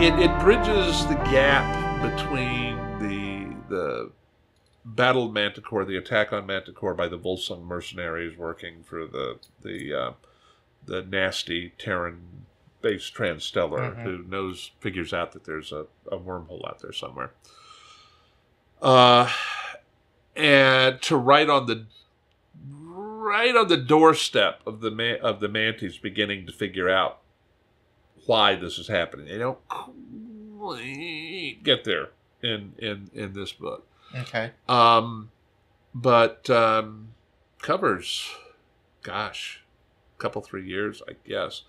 it, it bridges the gap between the the Battle of Manticore, the attack on Manticore by the Volsung mercenaries working for the the uh, the nasty Terran based transstellar Mhm. who knows figures out that there's a, a wormhole out there somewhere. Uh and to right on the right on the doorstep of the man, of the Manties beginning to figure out why this is happening. They don't quite get there in in in this book. Okay. Um, but um, covers, gosh, a couple three years, I guess,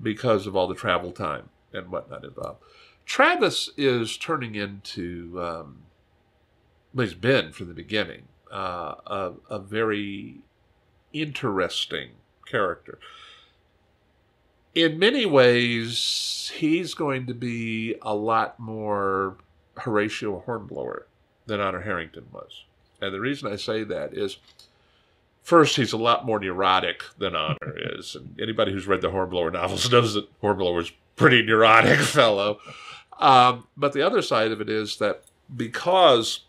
because of all the travel time and whatnot involved. Travis is turning into, um, well, he's been from the beginning, uh, a, a very interesting character. In many ways, he's going to be a lot more Horatio Hornblower than Honor Harrington was. And the reason I say that is first, he's a lot more neurotic than Honor is. And anybody who's read the Hornblower novels knows that Hornblower was pretty neurotic fellow. Um, but the other side of it is that because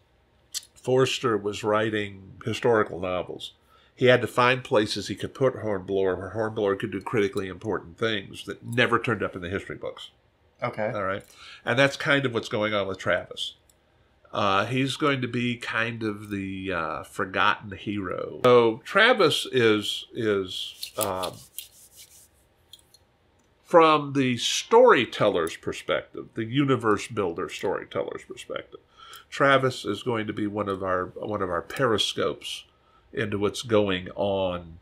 Forester was writing historical novels, he had to find places he could put Hornblower where Hornblower could do critically important things that never turned up in the history books. Okay. All right. And that's kind of what's going on with Travis. Uh, he's going to be kind of the uh, forgotten hero. So Travis is is um, from the storyteller's perspective, the universe builder storyteller's perspective. Travis is going to be one of our one of our periscopes into what's going on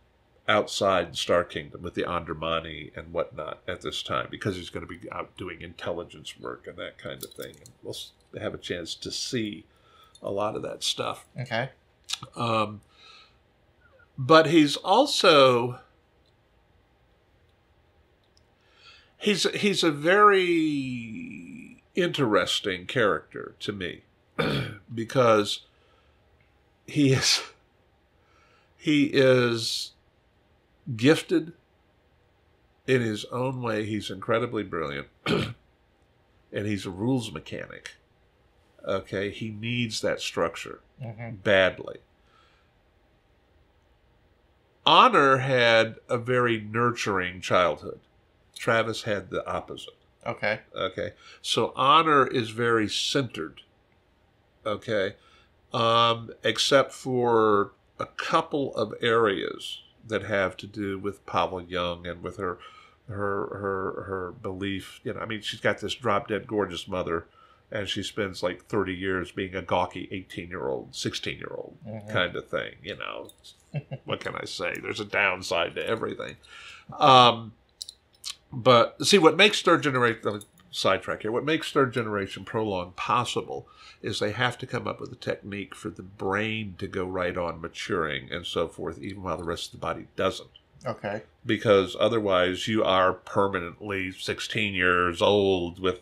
outside Star Kingdom with the Andermani and whatnot at this time because he's going to be out doing intelligence work and that kind of thing. And we'll have a chance to see a lot of that stuff. Okay. Um, but he's also he's he's a very interesting character to me because he is he is gifted in his own way. He's incredibly brilliant, and he's a rules mechanic. Okay, he needs that structure hmm badly. Honor had a very nurturing childhood. Travis had the opposite. Okay. Okay. So honor is very centered. Okay. Um, except for a couple of areas that have to do with Pavel Young and with her her her her belief. You know, I mean, she's got this drop dead gorgeous mother and she spends like 30 years being a gawky 18 year old, 16 year old Mhm. kind of thing. You know, what can I say? There's a downside to everything. Um, but see, what makes third generation sidetrack here, what makes third generation prolong possible is they have to come up with a technique for the brain to go right on maturing and so forth, even while the rest of the body doesn't. Okay. Because otherwise, you are permanently 16 years old with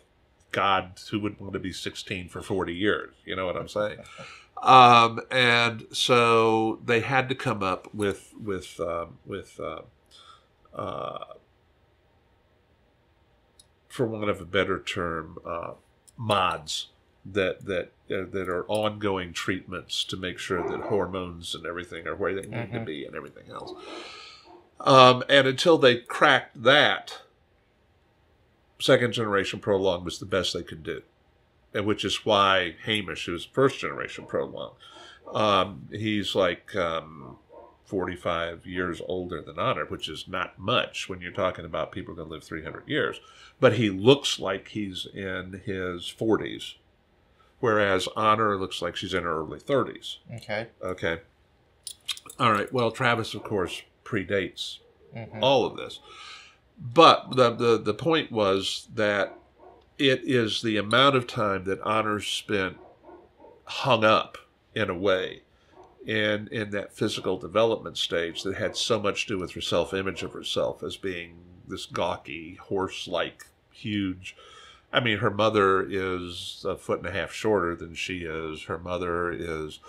God who would want to be 16 for 40 years. You know what I'm saying? Um, and so they had to come up with with um, with uh, uh, for want of a better term, uh, mods that that uh, that are ongoing treatments to make sure that hormones and everything are where they need to Mhm. be and everything else. Um, and until they cracked that, second generation prolong was the best they could do, and which is why Hamish, who's first generation prolong, um, he's like um, 45 years older than Honor, which is not much when you're talking about people going to live 300 years. But he looks like he's in his 40s, whereas Honor looks like she's in her early 30s. Okay. Okay. All right. Well, Travis, of course, predates hmm all of this. But the, the, the point was that it is the amount of time that Honor spent hung up in a way in in that physical development stage that had so much to do with her self image of herself as being this gawky, horse like, huge. I mean, her mother is a foot and a half shorter than she is. Her mother is,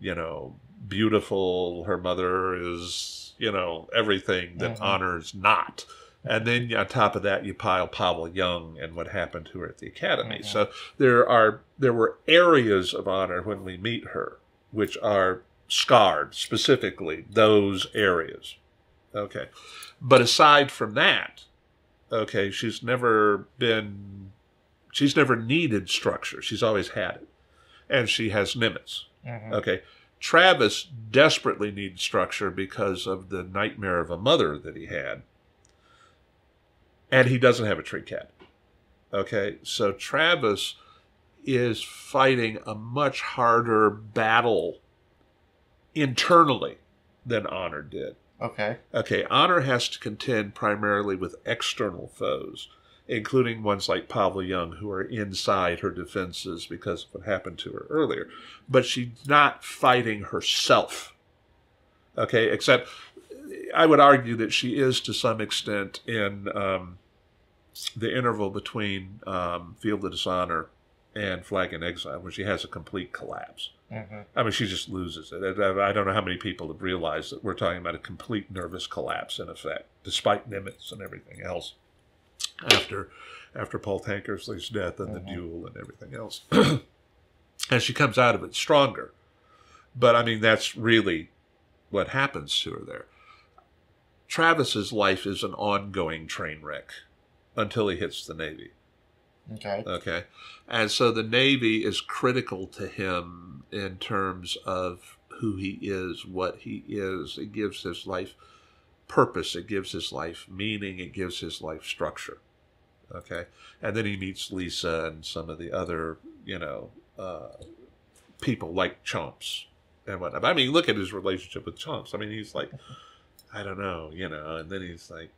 you know, beautiful. Her mother is, you know, everything that Mhm. honors not. And then on top of that, you pile Pavel Young and what happened to her at the academy. Mhm. So there are there were areas of honor when we meet her, which are scarred specifically those areas. Okay, but aside from that, okay, she's never been, she's never needed structure. She's always had it, and she has Nimitz. Mhm. Okay. Travis desperately needs structure because of the nightmare of a mother that he had. And he doesn't have a tree cat. Okay. So Travis is fighting a much harder battle internally than Honor did. Okay. Okay, Honor has to contend primarily with external foes, including ones like Pavel Young, who are inside her defenses because of what happened to her earlier. But she's not fighting herself. Okay, except I would argue that she is to some extent in um, the interval between um, Field of Dishonor and Flag in Exile, where she has a complete collapse. hmm I mean, she just loses it. I I don't know how many people have realized that we're talking about a complete nervous collapse in effect, despite Nimitz and everything else. After, after Paul Tankersley's death and the Mhm. duel and everything else, and she comes out of it stronger. But I mean, that's really what happens to her there. Travis's life is an ongoing train wreck until he hits the Navy. Okay. Okay. And so the Navy is critical to him in terms of who he is, what he is. It gives his life purpose, it gives his life meaning, it gives his life structure. Okay. And then he meets Lisa and some of the other, you know, uh, people like Chomps and whatnot. I mean, look at his relationship with Chomps. I mean, he's like, I don't know, you know, and then he's like,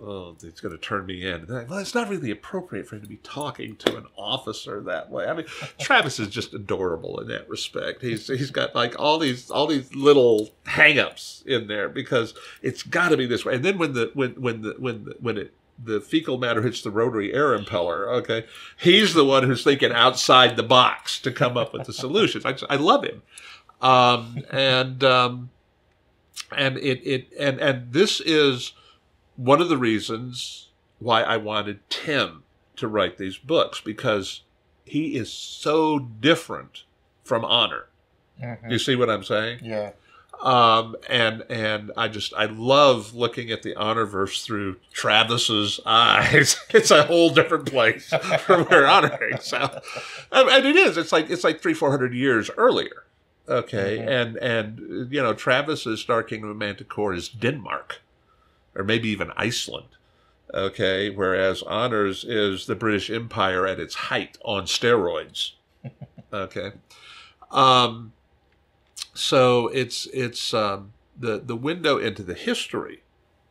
oh, it's going to turn me in. Then, well, it's not really appropriate for him to be talking to an officer that way. I mean, Travis is just adorable in that respect. He's he's got like all these all these little hang-ups in there because it's got to be this way. And then when the when when the when the, when it the fecal matter hits the rotary air impeller, okay, he's the one who's thinking outside the box to come up with the solutions. I, just- I love him, um, and um, and it it and and this is one of the reasons why I wanted Tim to write these books because he is so different from Honor. hmm You see what I'm saying? Yeah. Um, and and I just I love looking at the Honorverse through Travis's eyes. It's a whole different place from where honor hangs out, Um, and it is. It's like it's like three four hundred years earlier. Okay, Mhm. and and you know Travis's Star Kingdom of Manticore is Denmark, or maybe even Iceland. Okay, whereas honors is the British Empire at its height on steroids. Okay. Um, so it's it's um, the the window into the history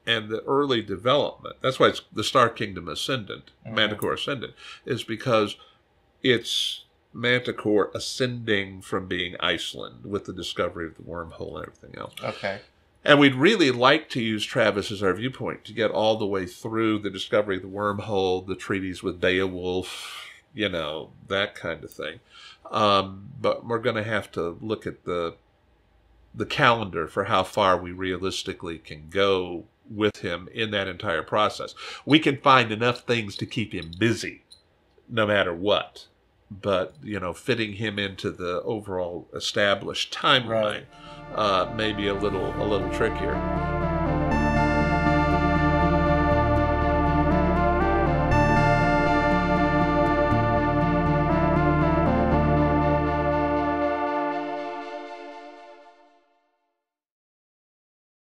and the early development. That's why it's the Star Kingdom Ascendant, Mhm. Manticore Ascendant, is because it's Manticore ascending from being Iceland with the discovery of the wormhole and everything else. Okay. And we'd really like to use Travis as our viewpoint to get all the way through the discovery of the wormhole, the treaties with Beowulf, you know, that kind of thing. Um, but we're going to have to look at the the calendar for how far we realistically can go with him in that entire process. We can find enough things to keep him busy, no matter what. But you know, fitting him into the overall established timeline Right. uh, may be a little a little trickier.